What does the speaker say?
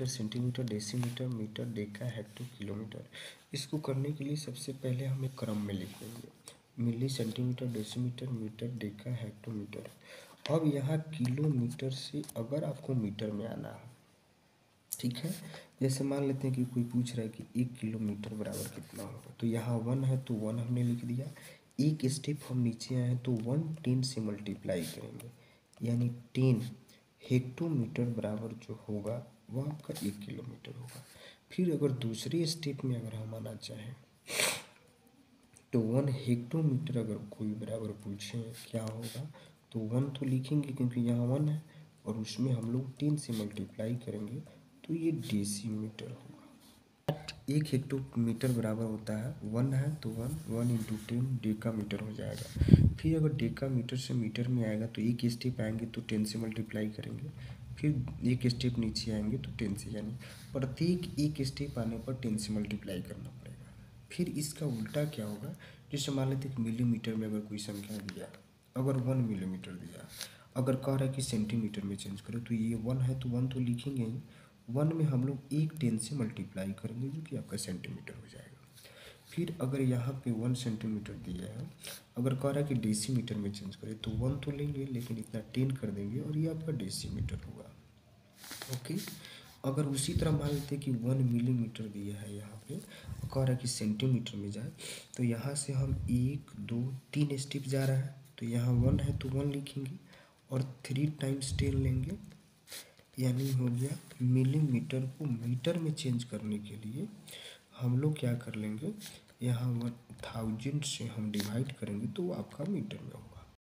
Millimetre centimetre, decimetre, metre, deca, hecto, kilometre. इसको करने के लिए सबसे पहले हम क्रम में लिख लेंगे milli centimetre decimetre, metre, deca, hectometre. अब यहाँ किलोमीटर से अगर आपको मीटर में आना है, ठीक है? जैसे मान लेते हैं कि कोई पूछ रहा है कि एक किलोमीटर बराबर कितना होगा तो यहाँ वन है तो वन हमने लिख दिया। एक स्टेप हम नीचे आए हैं तो वन टेन से मल्टीप्लाई करेंगे। यानी टेन हेक्टोमीटर बराबर जो होगा वह आपका एक किलोमीटर होगा। फिर अगर दूसरे स्टेप में अगर हम आना चाहें तो वन हेक्टोमीटर अगर कोई बराबर पूछे क्या होगा तो वन तो लिखेंगे क्योंकि यहाँ वन है, और उसमें हम लोग टेन से मल्टीप्लाई करेंगे तो ये डेसीमीटर होगा। एक हेक्टोमीटर बराबर होता है, वन है तो one one into ten deca metre हो जाएगा। फिर अगर डेका मीटर से मीटर में आएगा तो एक स्टेप आएँगे तो टेन से मल्टीप्लाई करेंगे। फिर एक स्टेप नीचे आएँगे तो टेन से, यानी प्रत्येक एक स्टेप आने पर टेन से मल्टीप्लाई करना पड़ेगा। फिर इसका उल्टा क्या होगा? जैसे मान लेते मिलीमीटर में अगर कोई संख्या दिया, अगर वन मिलीमीटर दिया, अगर कह रहा है कि सेंटीमीटर में चेंज करो तो ये वन है तो वन तो लिखेंगे ही। वन में हम लोग एक टेन से मल्टीप्लाई करेंगे, जो कि आपका सेंटीमीटर हो जाएगा। फिर अगर यहाँ पे वन सेंटीमीटर दिया है, अगर कह रहा है कि डेसीमीटर में चेंज करें तो वन तो लेंगे, लेकिन इतना टेन कर देंगे और ये आपका डेसीमीटर होगा। ओके अगर उसी तरह मान लेते हैं कि वन मिलीमीटर दिया है यहाँ पे, कह रहा है कि सेंटीमीटर में जाए तो यहाँ से हम एक, दो, तीन स्टेप जा रहा है। तो यहाँ वन है तो वन लिखेंगे और थ्री टाइम्स टेन लेंगे यानी हो गया मिलीमीटर को मीटर में चेंज करने के लिए हम लोग क्या कर लेंगे? यहाँ वन थाउज़ेंड से हम डिवाइड करेंगे तो वो आपका मीटर में होगा।